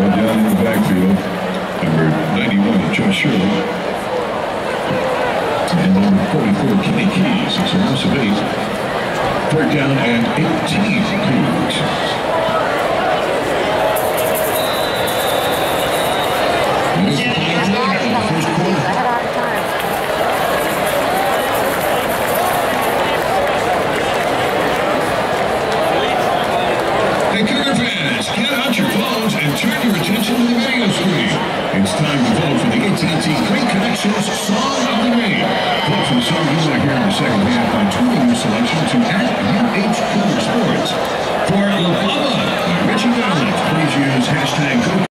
Right down in the backfield, number 91, Josh Sherwood. And number 44, Kenny Keys. It's a loss of eight. Third down and 18 Keys. Yeah. For the AT&T Great Connections Song of the Game. Vote for the song you want to hear in the second half by tweeting your selection to at UH Sports. For La Bamba Ritchie Valens, please use hashtag